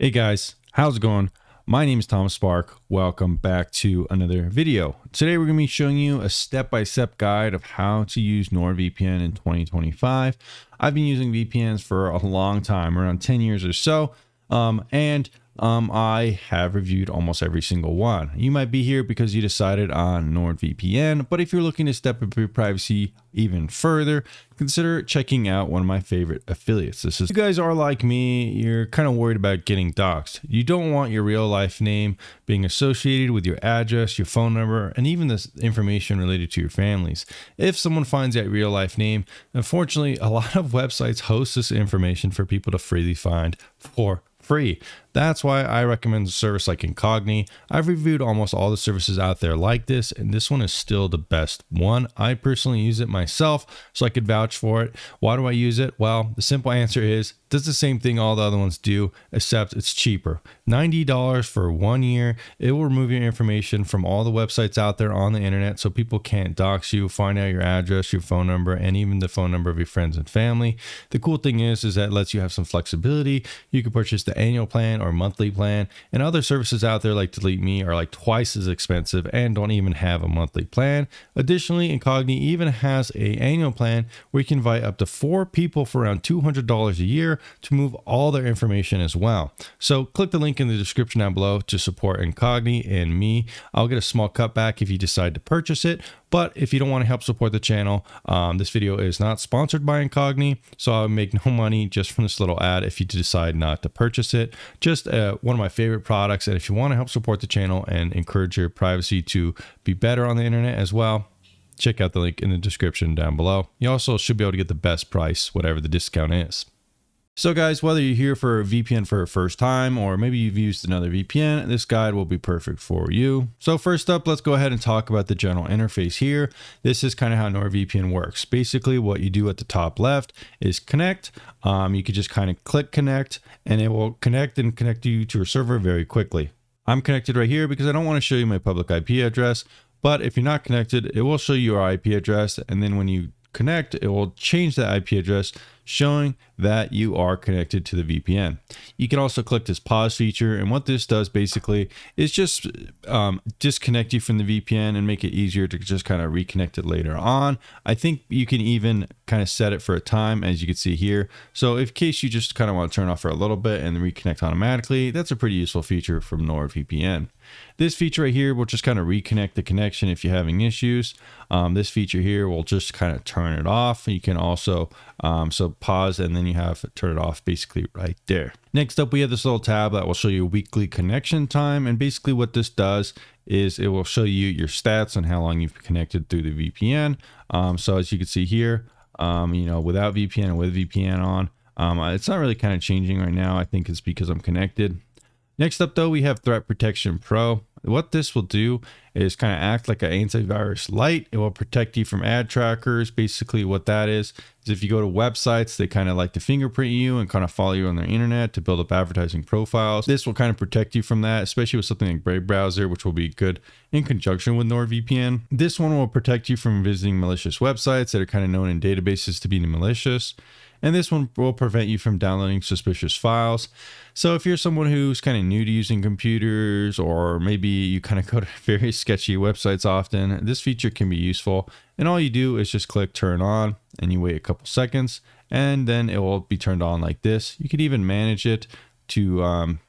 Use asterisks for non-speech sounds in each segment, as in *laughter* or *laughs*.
Hey guys, how's it going? My name is Thomas Spark. Welcome back to another video. Today we're going to be showing you a step-by-step guide of how to use NordVPN in 2025. I've been using VPNs for a long time, around 10 years or so, um, and um, I have reviewed almost every single one. You might be here because you decided on NordVPN, but if you're looking to step up your privacy even further, consider checking out one of my favorite affiliates. This is you guys are like me, you're kind of worried about getting doxxed. You don't want your real life name being associated with your address, your phone number, and even this information related to your families. If someone finds that real life name, unfortunately, a lot of websites host this information for people to freely find for free. That's why I recommend a service like Incogni. I've reviewed almost all the services out there like this, and this one is still the best one. I personally use it myself, so I could vouch for it. Why do I use it? Well, the simple answer is it does the same thing all the other ones do, except it's cheaper. $90 for one year. It will remove your information from all the websites out there on the internet so people can't dox you, find out your address, your phone number, and even the phone number of your friends and family. The cool thing is, is that lets you have some flexibility. You can purchase the annual plan or monthly plan, and other services out there like Delete Me are like twice as expensive and don't even have a monthly plan. Additionally, Incogni even has a annual plan where you can invite up to four people for around $200 a year to move all their information as well. So click the link in the description down below to support Incogni and me. I'll get a small cutback if you decide to purchase it, but if you don't want to help support the channel, um, this video is not sponsored by Incogni, so I'll make no money just from this little ad if you decide not to purchase it. Just uh, one of my favorite products, and if you want to help support the channel and encourage your privacy to be better on the internet as well, check out the link in the description down below. You also should be able to get the best price, whatever the discount is. So guys, whether you're here for a VPN for a first time or maybe you've used another VPN, this guide will be perfect for you. So first up, let's go ahead and talk about the general interface here. This is kind of how NordVPN works. Basically what you do at the top left is connect. Um, you could just kind of click connect and it will connect and connect you to your server very quickly. I'm connected right here because I don't want to show you my public IP address, but if you're not connected, it will show you your IP address. And then when you connect, it will change that IP address showing that you are connected to the VPN. You can also click this pause feature and what this does basically is just um, disconnect you from the VPN and make it easier to just kind of reconnect it later on. I think you can even kind of set it for a time as you can see here. So in case you just kind of want to turn off for a little bit and reconnect automatically, that's a pretty useful feature from NordVPN. This feature right here will just kind of reconnect the connection if you're having issues. Um, this feature here will just kind of turn it off. You can also, um, so pause and then you have turn it off basically right there. Next up, we have this little tab that will show you weekly connection time. And basically what this does is it will show you your stats on how long you've connected through the VPN. Um, so as you can see here, um, you know, without VPN and with VPN on, um, it's not really kind of changing right now. I think it's because I'm connected. Next up though, we have Threat Protection Pro. What this will do is kind of act like an antivirus light. It will protect you from ad trackers. Basically what that is, is if you go to websites, they kind of like to fingerprint you and kind of follow you on their internet to build up advertising profiles. This will kind of protect you from that, especially with something like Brave Browser, which will be good in conjunction with NordVPN. This one will protect you from visiting malicious websites that are kind of known in databases to be malicious and this one will prevent you from downloading suspicious files. So if you're someone who's kind of new to using computers or maybe you kind of go to *laughs* very sketchy websites often, this feature can be useful. And all you do is just click turn on and you wait a couple seconds and then it will be turned on like this. You can even manage it to um,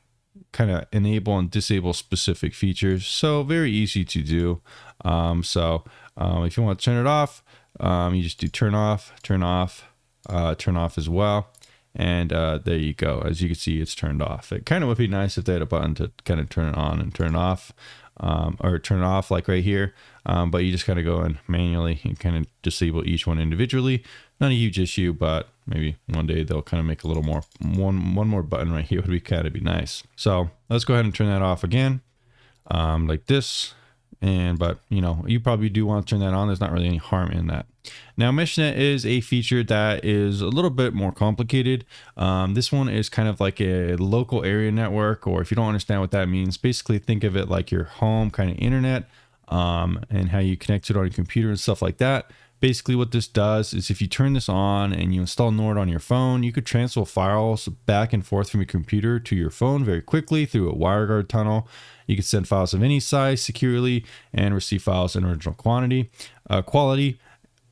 kind of enable and disable specific features. So very easy to do. Um, so um, if you want to turn it off, um, you just do turn off, turn off, uh, turn off as well. And uh, there you go. As you can see, it's turned off. It kind of would be nice if they had a button to kind of turn it on and turn it off, um, or turn it off like right here. Um, but you just kind of go in manually and kind of disable each one individually. Not a huge issue, but maybe one day they'll kind of make a little more, one, one more button right here *laughs* would be kind of be nice. So let's go ahead and turn that off again, um, like this. And, but you know, you probably do want to turn that on. There's not really any harm in that. Now, MeshNet is a feature that is a little bit more complicated. Um, this one is kind of like a local area network, or if you don't understand what that means, basically think of it like your home kind of internet um, and how you connect it on your computer and stuff like that. Basically what this does is if you turn this on and you install Nord on your phone, you could transfer files back and forth from your computer to your phone very quickly through a WireGuard tunnel. You can send files of any size securely and receive files in original quantity, uh, quality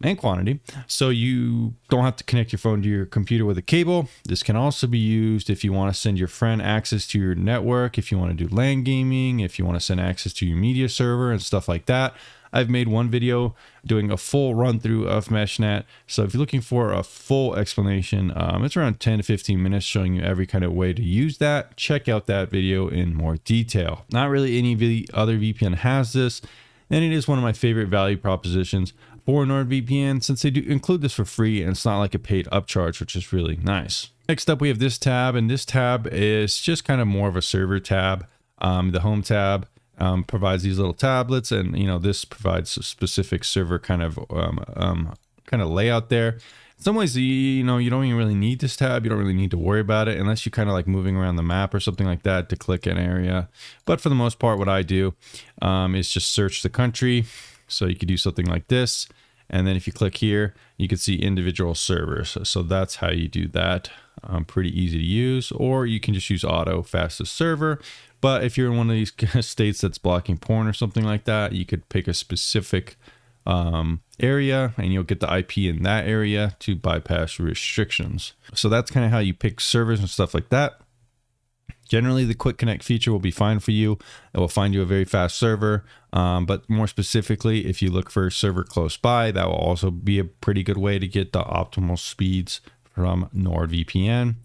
and quantity. So you don't have to connect your phone to your computer with a cable. This can also be used if you want to send your friend access to your network, if you want to do LAN gaming, if you want to send access to your media server and stuff like that. I've made one video doing a full run through of MeshNet. So if you're looking for a full explanation, um, it's around 10 to 15 minutes showing you every kind of way to use that. Check out that video in more detail. Not really any other VPN has this, and it is one of my favorite value propositions for NordVPN since they do include this for free and it's not like a paid upcharge, which is really nice. Next up, we have this tab, and this tab is just kind of more of a server tab. Um, the home tab um, provides these little tablets, and you know this provides a specific server kind of um, um, kind of layout there. In some ways, you know, you don't even really need this tab. You don't really need to worry about it unless you kind of like moving around the map or something like that to click an area. But for the most part, what I do um, is just search the country. So you could do something like this. And then if you click here, you can see individual servers. So that's how you do that. Um, pretty easy to use, or you can just use auto fastest server, but if you're in one of these *laughs* states that's blocking porn or something like that, you could pick a specific um, area and you'll get the IP in that area to bypass restrictions. So that's kind of how you pick servers and stuff like that. Generally, the quick connect feature will be fine for you. It will find you a very fast server. Um, but more specifically, if you look for a server close by, that will also be a pretty good way to get the optimal speeds from NordVPN.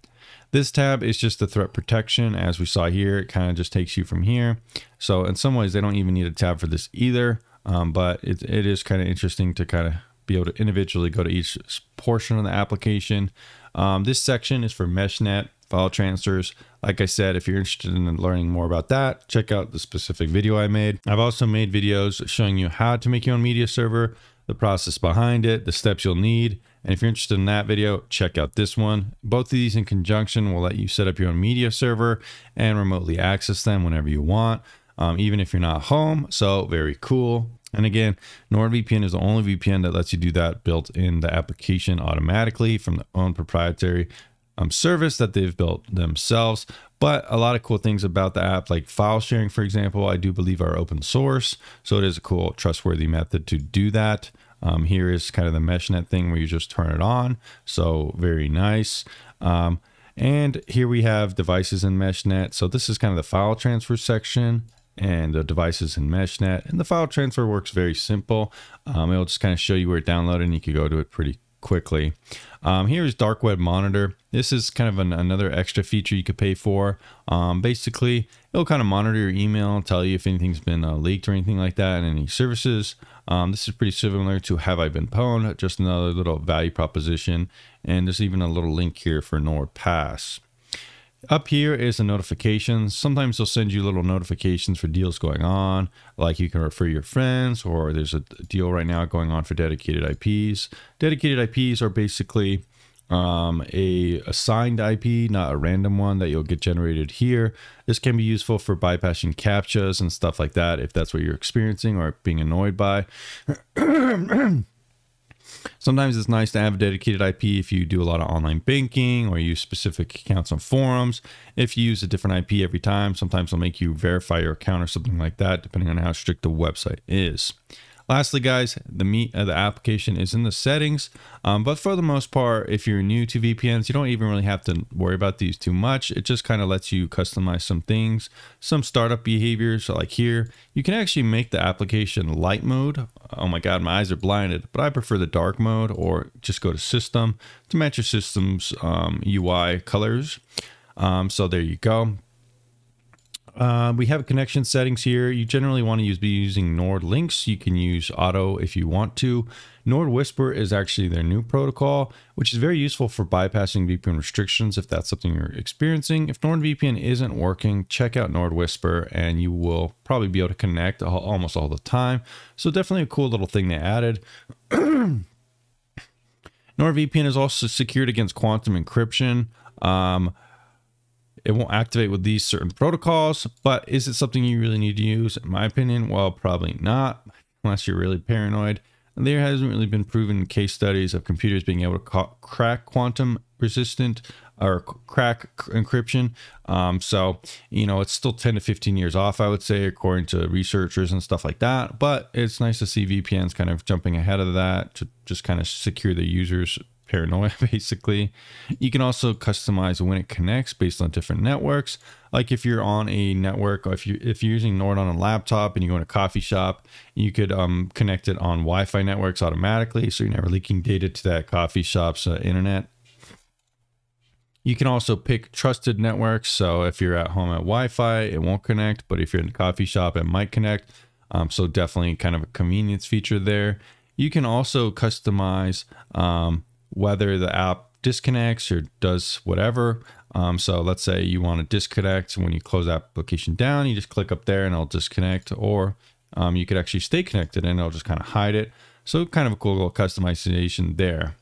This tab is just the threat protection. As we saw here, it kind of just takes you from here. So in some ways, they don't even need a tab for this either. Um, but it, it is kind of interesting to kind of be able to individually go to each portion of the application. Um, this section is for MeshNet file transfers. Like I said, if you're interested in learning more about that, check out the specific video I made. I've also made videos showing you how to make your own media server, the process behind it, the steps you'll need, and if you're interested in that video, check out this one. Both of these in conjunction will let you set up your own media server and remotely access them whenever you want, um, even if you're not home. So very cool. And again, NordVPN is the only VPN that lets you do that built in the application automatically from the own proprietary um, service that they've built themselves. But a lot of cool things about the app, like file sharing, for example, I do believe are open source. So it is a cool, trustworthy method to do that. Um, here is kind of the MeshNet thing where you just turn it on. So very nice. Um, and here we have devices in MeshNet. So this is kind of the file transfer section and the devices in MeshNet. And the file transfer works very simple. Um, it'll just kind of show you where it downloaded and you can go to it pretty quickly. Um, here is Dark Web Monitor. This is kind of an, another extra feature you could pay for. Um, basically, it'll kind of monitor your email, tell you if anything's been uh, leaked or anything like that, and any services. Um, this is pretty similar to Have I Been Pwned, just another little value proposition. And there's even a little link here for NordPass. Up here is the notifications. Sometimes they'll send you little notifications for deals going on, like you can refer your friends, or there's a deal right now going on for dedicated IPs. Dedicated IPs are basically um, a assigned IP, not a random one that you'll get generated here. This can be useful for bypassing CAPTCHAs and stuff like that if that's what you're experiencing or being annoyed by. *clears throat* Sometimes it's nice to have a dedicated IP if you do a lot of online banking or use specific accounts on forums. If you use a different IP every time, sometimes they'll make you verify your account or something like that, depending on how strict the website is. Lastly, guys, the meat of the application is in the settings. Um, but for the most part, if you're new to VPNs, you don't even really have to worry about these too much. It just kind of lets you customize some things, some startup behaviors. So like here, you can actually make the application light mode. Oh my God, my eyes are blinded, but I prefer the dark mode or just go to system to match your system's um, UI colors. Um, so there you go. Uh, we have connection settings here. You generally want to use be using NordLynx. You can use auto if you want to. Nord Whisper is actually their new protocol, which is very useful for bypassing VPN restrictions if that's something you're experiencing. If NordVPN isn't working, check out Nord Whisper and you will probably be able to connect almost all the time. So definitely a cool little thing they added. *clears throat* NordVPN is also secured against quantum encryption. Um, it won't activate with these certain protocols, but is it something you really need to use? In my opinion, well, probably not, unless you're really paranoid. there hasn't really been proven case studies of computers being able to crack quantum resistant or crack encryption. Um, so, you know, it's still 10 to 15 years off, I would say, according to researchers and stuff like that. But it's nice to see VPNs kind of jumping ahead of that to just kind of secure the users paranoia *laughs* basically you can also customize when it connects based on different networks like if you're on a network or if you if you're using nord on a laptop and you go in a coffee shop you could um, connect it on wi-fi networks automatically so you're never leaking data to that coffee shop's uh, internet you can also pick trusted networks. So if you're at home at Wi-Fi, it won't connect, but if you're in a coffee shop, it might connect. Um, so definitely kind of a convenience feature there. You can also customize um, whether the app disconnects or does whatever. Um, so let's say you want to disconnect when you close application down, you just click up there and it'll disconnect, or um, you could actually stay connected and it'll just kind of hide it. So kind of a cool little customization there.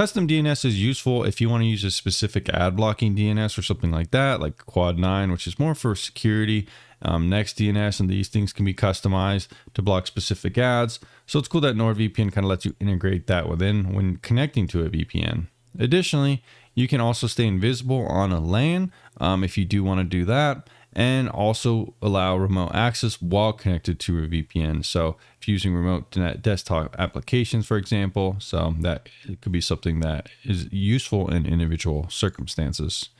Custom DNS is useful if you want to use a specific ad blocking DNS or something like that, like Quad 9, which is more for security. Um, Next DNS and these things can be customized to block specific ads. So it's cool that NordVPN kind of lets you integrate that within when connecting to a VPN. Additionally, you can also stay invisible on a LAN um, if you do want to do that and also allow remote access while connected to a VPN. So if you're using remote desktop applications, for example, so that could be something that is useful in individual circumstances.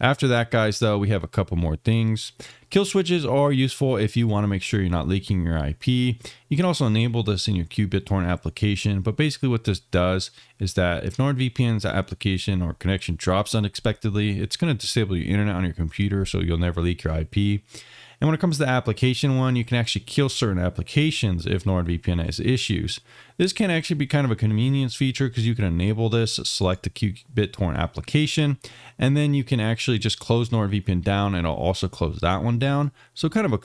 After that, guys, though, we have a couple more things. Kill switches are useful if you want to make sure you're not leaking your IP. You can also enable this in your qBittorrent application, but basically what this does is that if NordVPN's application or connection drops unexpectedly, it's going to disable your internet on your computer so you'll never leak your IP. And when it comes to the application one, you can actually kill certain applications if NordVPN has issues. This can actually be kind of a convenience feature because you can enable this, select the qBittorrent application, and then you can actually just close NordVPN down and it'll also close that one down. So kind of a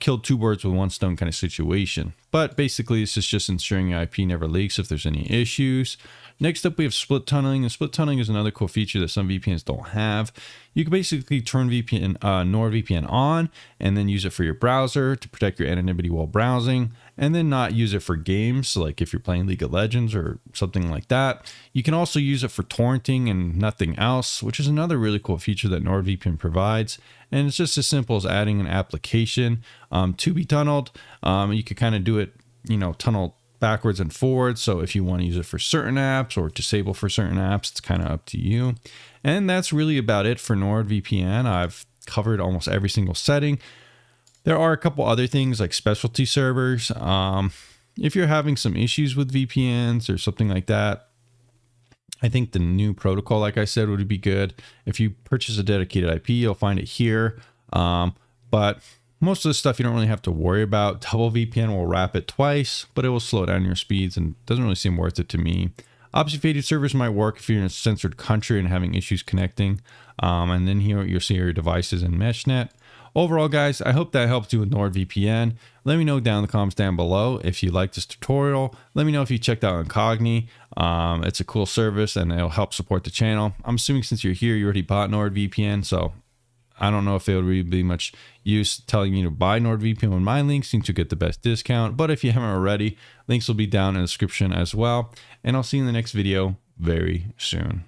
kill two birds with one stone kind of situation. But basically, this is just ensuring your IP never leaks if there's any issues. Next up, we have split tunneling. And split tunneling is another cool feature that some VPNs don't have. You can basically turn VPN, uh, NordVPN on and then use it for your browser to protect your anonymity while browsing, and then not use it for games, so like if you're playing League of Legends or something like that. You can also use it for torrenting and nothing else, which is another really cool feature that NordVPN provides. And it's just as simple as adding an application um, to be tunneled. Um, you could kind of do it, you know, tunnel backwards and forwards. So if you want to use it for certain apps or disable for certain apps, it's kind of up to you. And that's really about it for NordVPN. I've covered almost every single setting. There are a couple other things like specialty servers. Um, if you're having some issues with VPNs or something like that, I think the new protocol, like I said, would be good. If you purchase a dedicated IP, you'll find it here. Um, but most of the stuff you don't really have to worry about. Double VPN will wrap it twice, but it will slow down your speeds and doesn't really seem worth it to me. Obfuscated servers might work if you're in a censored country and having issues connecting. Um, and then here you'll see your devices in MeshNet. Overall, guys, I hope that helped you with NordVPN. Let me know down in the comments down below if you like this tutorial. Let me know if you checked out Incogni. Um, it's a cool service and it'll help support the channel. I'm assuming since you're here, you already bought NordVPN, so I don't know if it would really be much use telling you to buy NordVPN with my links you get the best discount. But if you haven't already, links will be down in the description as well. And I'll see you in the next video very soon.